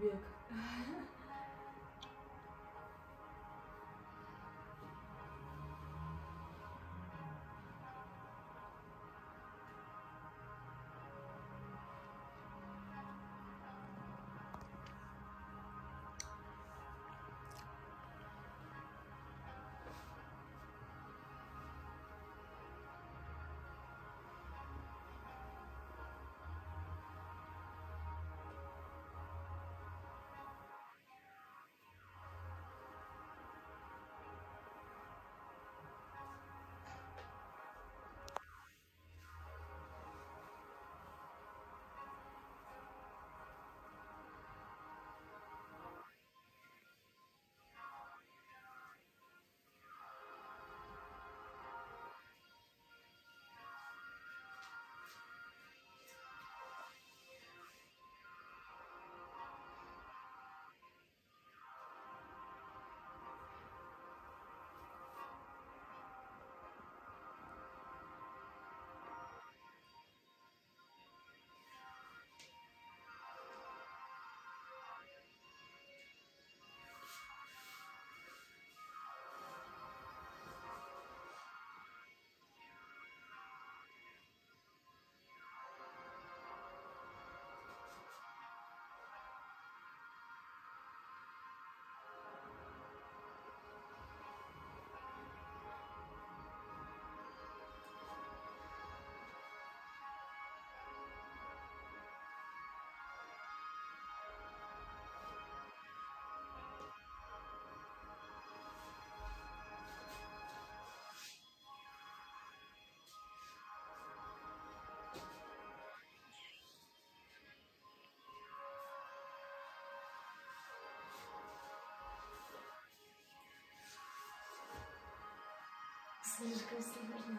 бег. Слишком сложно.